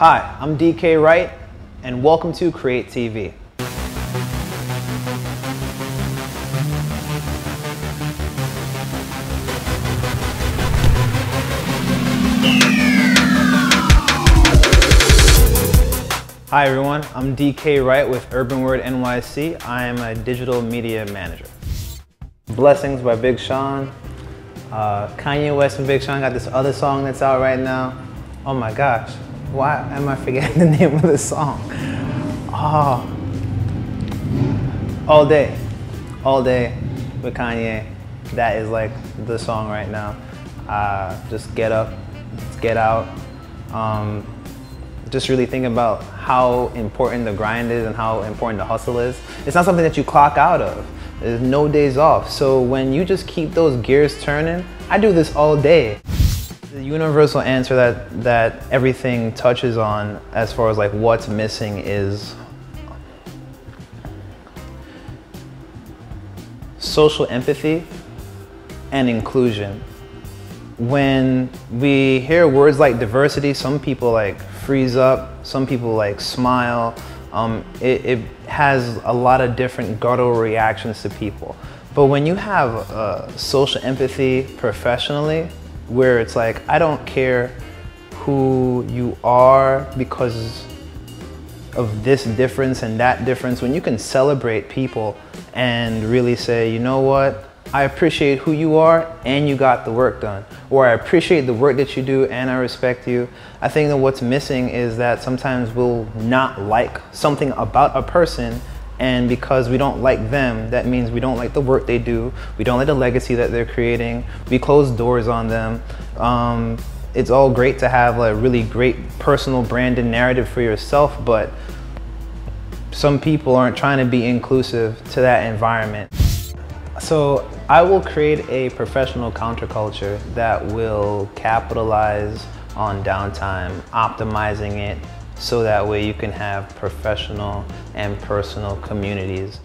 Hi, I'm DK Wright, and welcome to Create TV. Hi everyone, I'm DK Wright with UrbanWord NYC. I am a digital media manager. Blessings by Big Sean. Uh, Kanye West and Big Sean got this other song that's out right now. Oh my gosh, why am I forgetting the name of the song? Oh, All Day. All Day with Kanye. That is like the song right now. Uh, just get up, get out. Um, just really think about how important the grind is and how important the hustle is. It's not something that you clock out of. There's no days off. So when you just keep those gears turning, I do this all day. The universal answer that, that everything touches on as far as like what's missing is social empathy and inclusion. When we hear words like diversity, some people like freeze up, some people like smile. Um, it, it, has a lot of different guttural reactions to people. But when you have uh, social empathy professionally, where it's like, I don't care who you are because of this difference and that difference, when you can celebrate people and really say, you know what, I appreciate who you are and you got the work done. Or I appreciate the work that you do and I respect you. I think that what's missing is that sometimes we'll not like something about a person and because we don't like them, that means we don't like the work they do, we don't like the legacy that they're creating, we close doors on them. Um, it's all great to have a really great personal brand and narrative for yourself, but some people aren't trying to be inclusive to that environment. So I will create a professional counterculture that will capitalize on downtime, optimizing it so that way you can have professional and personal communities